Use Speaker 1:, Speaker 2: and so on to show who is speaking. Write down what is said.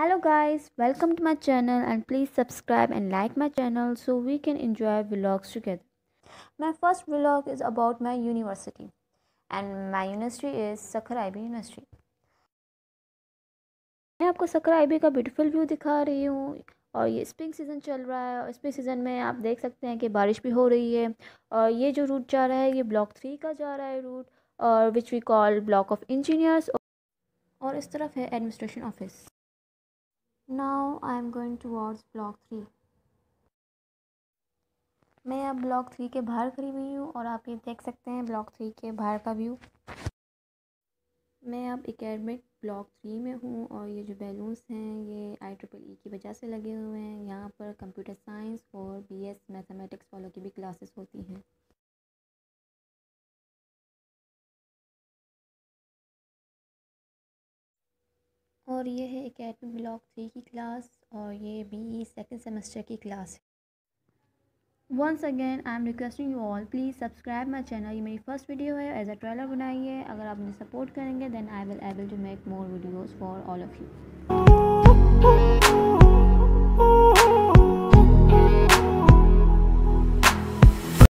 Speaker 1: Hello guys, welcome to my channel and please subscribe and like my channel so we can enjoy vlogs together. My first vlog is about my university and my university is Sakhar IB University. मैं आपको सकर IB का beautiful view दिखा रही हूँ और ये spring season चल रहा है और स्प्रिंग सीज़न में आप देख सकते हैं कि बारिश भी हो रही है और ये जो रूट जा रहा है ये ब्लॉक थ्री का जा रहा है रूट और which we call block of engineers और इस तरफ़ है administration office now I am going towards block three मैं अब ब्लॉक थ्री के बाहर खड़ी हुई हूँ और आप ये देख सकते हैं ब्लॉक थ्री के बाहर का व्यू मैं अब एकेडमिक ब्लॉक थ्री में हूँ और ये जो बैलून्स हैं, ये आई ट्रिपल ई की वजह से लगे हुए हैं। यहाँ पर कंप्यूटर साइंस और बी एस मैथमेटिक्स वालों की भी क्लासेस होती हैं। और ये है एकेडमिक ब्लॉक थ्री की क्लास और ये बी सेकेंड सेमेस्टर की क्लास है। Once again I am requesting you all please subscribe my channel ये मेरी फ़र्स्ट वीडियो है एज अ ट्रेलर बनाई है। अगर आप मुझे सपोर्ट करेंगे then I will able to make more videos for all of you